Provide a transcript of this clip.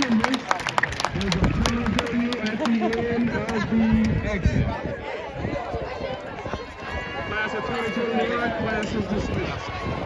there's a time at the end of the exit. Class of 2021, class is dismissed.